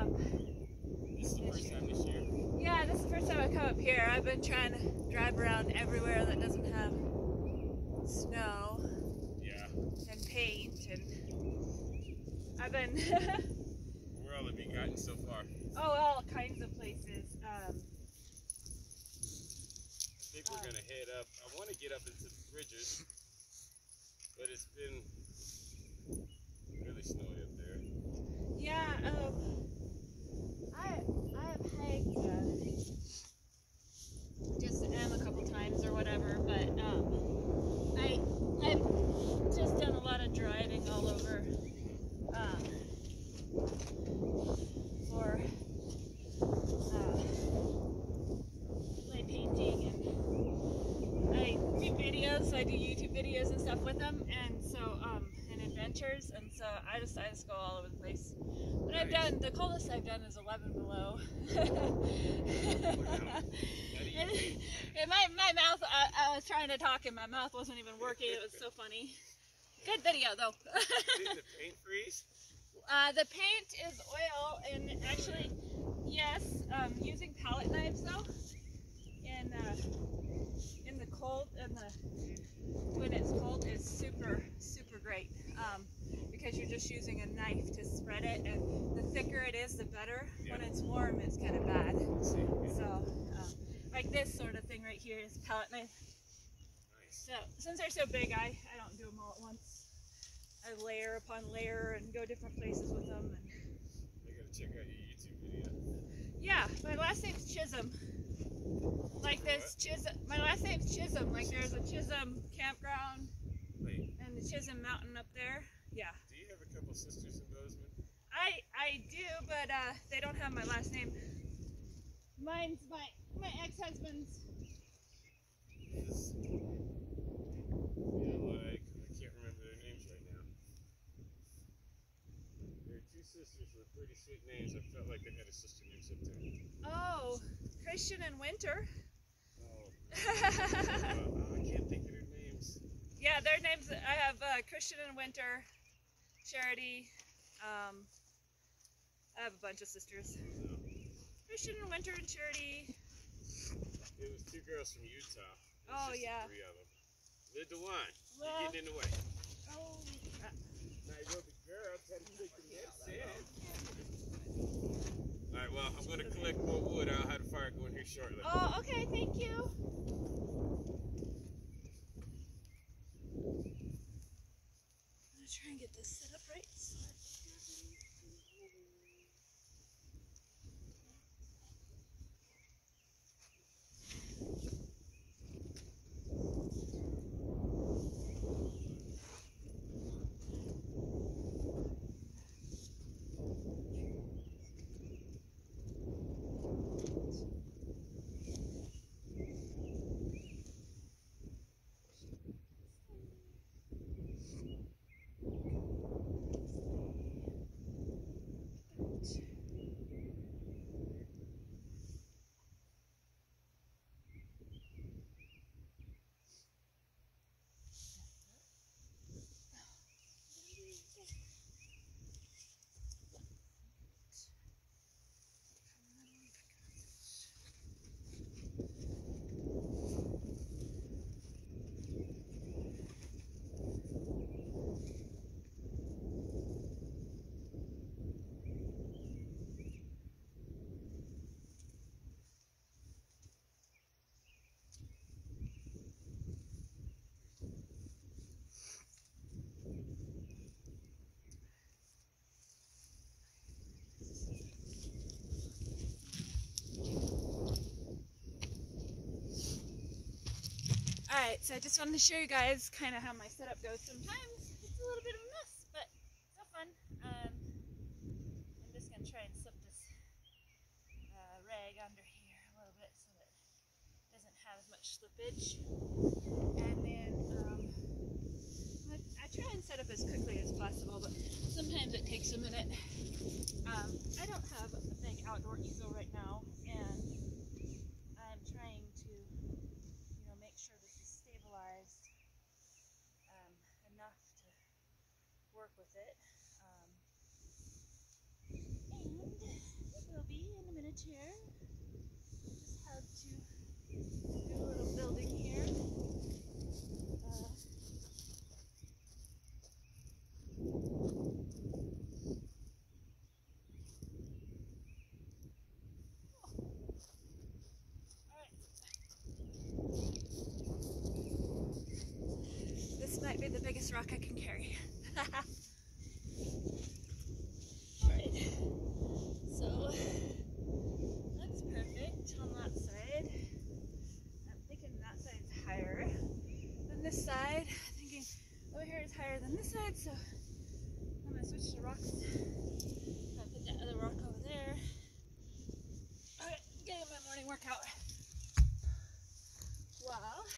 up. This the first time this year? Yeah, this is the first time I've come up here. I've been trying to drive around everywhere that doesn't have snow. Yeah. And paint and I've been Where all have you gotten so far? Oh all kinds of places. Um, I think we're gonna head up. I wanna get up into the Bridgers, but it's been really snowy up there. Yeah, um, I I have hiked just a couple times or whatever, but um, I I've just done a lot of driving all over um, for uh, my painting and I do videos. I do YouTube videos and stuff with them, and so um, and and so I decided to go all over the place. But I've done the coldest I've done is 11 below. How do you and, and my, my mouth, I, I was trying to talk and my mouth wasn't even working. It was so funny. Good video though. Did the paint freeze? uh, the paint is oil and actually, yes, um, using palette knives though. In, uh, in the cold, in the, when it's cold is super, super great. Um, because you're just using a knife to spread it and the thicker it is, the better. When it's warm, it's kind of bad. Let's. So, um, like this sort of thing right here is palette knife. Nice. So, since they're so big, I, I don't do them all at once. I layer upon layer and go different places with them. And I gotta check out your YouTube video. yeah, my last name's Chisholm. Like this Chisholm. My last name's Chisholm. Like there's a Chisholm campground Wait, and the Chisholm Mountain up there. Yeah, do you have a couple sisters in Bozeman? I I do, but uh, they don't have my last name. Mine's my my ex-husband's. Yes. Yeah, like I can't remember their names right now. There are two sisters with pretty sweet names. I felt like they had a sister named September. Oh, Christian and Winter. Oh, uh, I can't think of their names. Yeah, their names. I have uh, Christian and Winter, Charity. Um, I have a bunch of sisters. No. Christian and Winter and Charity. It was two girls from Utah. Oh, yeah. Three of them. Lid the one. Well- You're getting in the way. Oh, Nairobi girl, tell me what the next said. All right, well, I'm going to collect more wood. I'll have the fire going here shortly. oh, okay. Thank you. I'm gonna try and get this set Alright, so I just wanted to show you guys kind of how my setup goes. Sometimes it's a little bit of a mess, but so fun. Um, I'm just going to try and slip this uh, rag under here a little bit so that it doesn't have as much slippage. And then um, I, I try and set up as quickly as possible, but sometimes it takes a minute. Um, I don't have a big outdoor easel right now, with it. Um, and it will be in a minute here. Just had to do a little building here. Uh, oh. This might be the biggest rock I can carry. than this side, so I'm gonna switch to rocks. I'll put that other rock over there. Alright, getting my morning workout. Wow.